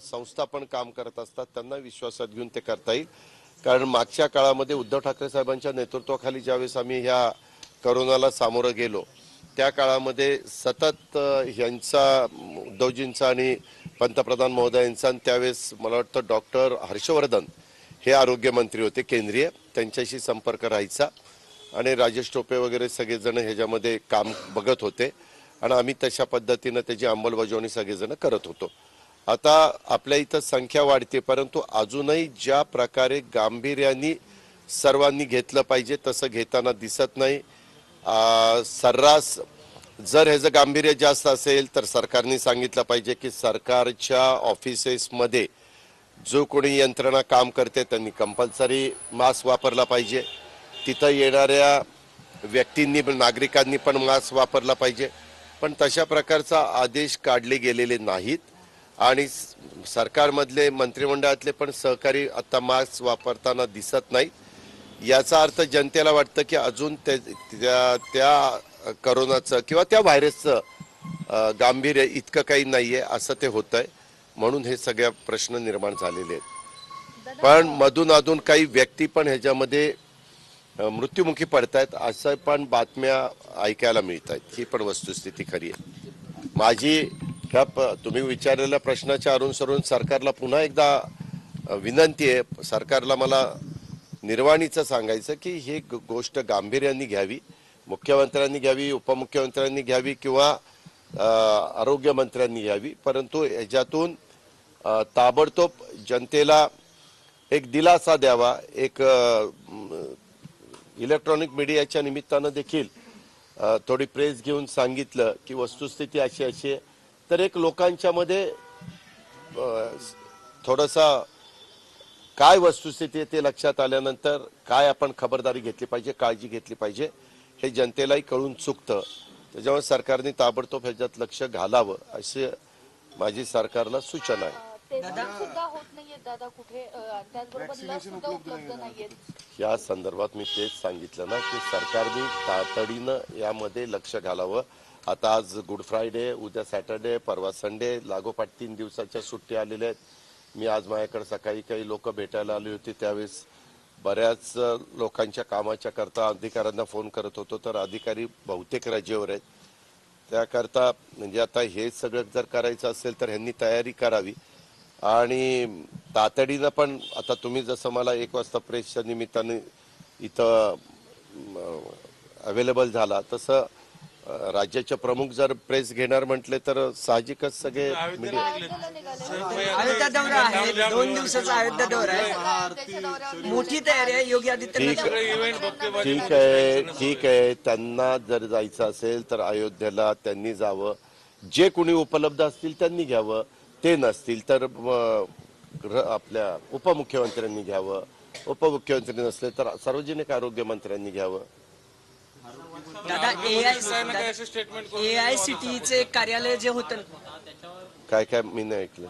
संस्था पण काम करत असतात त्यांना विश्वासात घेऊन ते करता येईल. कारण मागच्या काळामध्ये उद्धव ठाकरे साहेबांच्या नेतृत्वाखाली ज्यावेळेस आम्ही ह्या करोनाला सामोरं गेलो त्या काळामध्ये सतत यांचा ह्यांचा उद्धवजींचा आणि पंतप्रधान महोदयांचा आणि त्यावेळेस मला वाटतं डॉक्टर हर्षवर्धन हे आरोग्यमंत्री होते केंद्रीय त्यांच्याशी संपर्क राहायचा. आणि राजेश टोपे वगैरे सगळेजण ह्याच्यामध्ये काम बघत होते. आणि आम्ही तशा पद्धतीनं त्याची अंमलबजावणी सगळेजण करत होतो. आता आपल्या इथं संख्या वाढते परंतु अजूनही ज्या प्रकारे गांभीर्याने सर्वांनी घेतलं पाहिजे तसं घेताना दिसत नाही. सर्रास जर ह्याचं गांभीर्य जास्त असेल तर सरकारने सांगितलं पाहिजे की सरकारच्या ऑफिसेसमध्ये जो कोणी यंत्रणा काम करते त्यांनी कंपल्सरी मास्क वापरला पाहिजे. तिथं येणाऱ्या व्यक्तींनी नागरिकांनी पण मास्क वापरला पाहिजे. पण तशा प्रकारचा आदेश काढले गेलेले नाहीत. आणि सरकारमधले मंत्रिमंडळातले पण सहकारी आता मास्क वापरताना दिसत नाहीत याचा अर्थ जनतेला वाटतं की अजून ते- त्या त्या करोनाचं किंवा त्या व्हायरसचं गांभीर्य इतकं काही नाही आहे असं ते होत आहे म्हणून हे सगळ्या प्रश्न निर्माण झालेले आहेत. पण मधून अधून काही व्यक्ती पण ह्याच्यामध्ये मृत्युमुखी मृत्युमुखी पडतायत असं पण बातम्या ऐकायला मिळत आहेत ही पण वस्तुस्थिती खरी आहे. माझी ह्या प- तुम्ही विचारलेल्या प्रश्नाच्या अनुसरून सरकारला पुन्हा एकदा विनंती आहे. सरकारला मला निर्वाणीचं सांगायचं की ही गोष्ट गांभीर्याने घ्यावी मुख्यमंत्र्यांनी घ्यावी उपमुख्यमंत्र्यांनी घ्यावी किंवा आरोग्यमंत्र्यांनी घ्यावी. परंतु ह्याच्यातून ताबडतोब जनतेला एक दिलासा द्यावा. एक इलेक्ट्रॉनिक मीडियाच्या निमित्तानं देखील थोडी प्रेस घेऊन सांगितलं की वस्तुस्थिती अशी अशी आहे. तर एक लोकांच्या मध्ये थोडासा काय वस्तुस्थिती आहे ते लक्षात आल्यानंतर काय आपण खबरदारी घेतली पाहिजे काळजी घेतली पाहिजे हे जनतेलाही कळून चुकतं. त्याच्यामुळे सरकारने ताबडतोब ह्याच्यात लक्ष घालावं अशी माझी सरकारला सूचना आहे. टेस्टिंग सुद्धा होत नाहीये दादा कुठे? अ, त्याचबरोबर लस सुद्धा उपलब्ध नाहीयेत. या संदर्भात मी तेच सांगितलं ना की सरकारने तातडीनं यामध्ये लक्ष घालावं. आता आज गुड फ्रायडे उद्या सॅटर्डे परवा संडे लागोपाठ तीन दिवसाच्या सुट्टी आलेल्या आहेत. मी आज माझ्याकडे सकाळी काही लोक भेटायला आली होती त्यावेळेस बऱ्याच अ, लोकांच्या कामाच्या करता अधिकाऱ्यांना फोन करत होतो तर अधिकारी बहुतेक रजेवर आहेत. त्याकरता म्हणजे आता हे सगळं जर करायचं असेल तर ह्यांनी तयारी करावी. आणि तातडीनं पण आता तुम्ही जसं मला एक वाजता प्रेसच्या निमित्ताने इथं अवेलेबल झाला तसं राज्याचे प्रमुख जर प्रेस घेणार म्हटले तर साहजिकच सगळे अयोध्या दौरा आहे. दोन दिवसाचा अयोध्या दौरा आहे. मोठी तयारी आहे. योगी आदित्यनाथ ठीक ठीक आहे ठीक आहे. त्यांना जर जायचं असेल तर अयोध्येला त्यांनी जावं. जे कोणी उपलब्ध असतील त्यांनी घ्यावं. ते नसतील तर आपल्या उपमुख्यमंत्र्यांनी घ्यावं. उपमुख्यमंत्री नसले तर सार्वजनिक आरोग्य मंत्र्यांनी घ्यावं. दादा A I A I C टीचे कार्यालय जे होतं काय काय? मी नाही ऐकलं.